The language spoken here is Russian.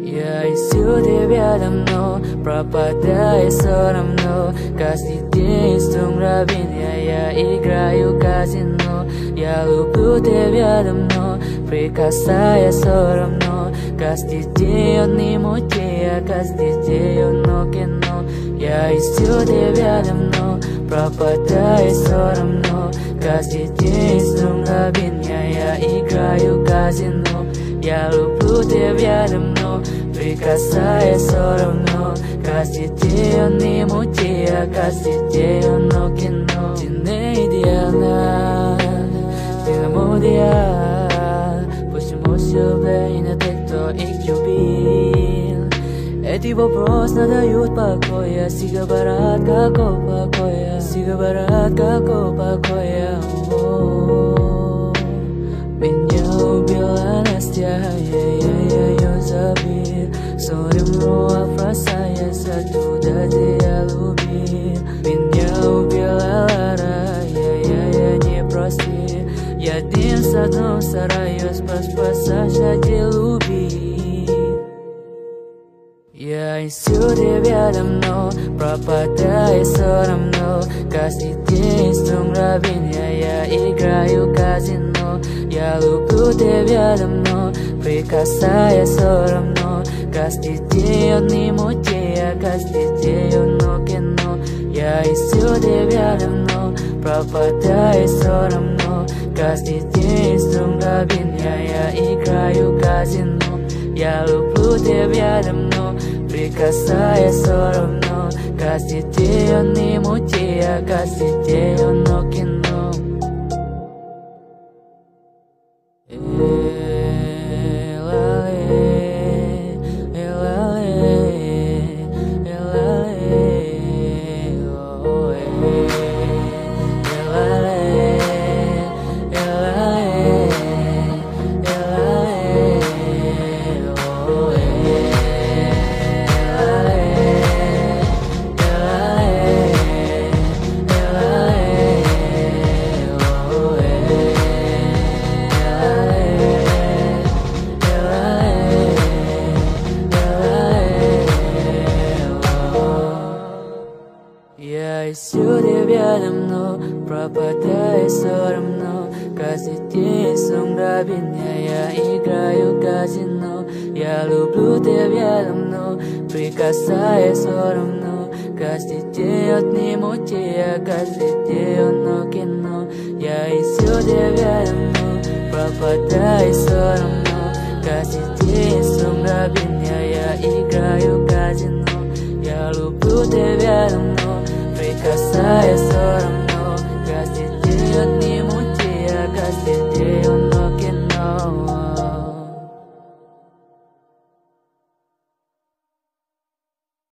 Я ищу тебя давно, пропадая все равно. Каждый день струм равенья, я играю казино. Я люблю тебя давно, прикасаясь все равно. Каждый день одни мутия, каждый день одно кино Я ищу тебя давно, пропадая все равно. Каждый день казино Я люблю тебя давно, прикасаясь все равно. Он не мутия, день он кино Ты не идеальна, ты на моде Почему все время те, кто их любил. Эти вопросы дают покоя Сига барат, какого покоя? Сига барат, какого покоя? О, Соремно опасаясь оттуда, где я любил Меня убила Лара, я не простил Я дым с одном стараюсь поспасать, а где любил я ищу тебя давно, пропадаю все равно Каждый день с мгновения я играю казино Я люблю тебя давно, прикасаясь все равно Не мутия, каждый день он кино Я давно, пропадаю все равно. Каждый день с мгновения я играю казино. Я люблю тебя давно, прикасаясь все равно. Каждый день он не мутия, каждый давно, пропадаю все равно Каждый день с мгновения я играю казино. Я люблю тебя давно, прикасаясь все равно. Каждый день отниму тебя, каждый день он кино. Я ищу тебя давно, пропадаю все равно. Каждый день с мгновения я играю казино. Я люблю тебя давно,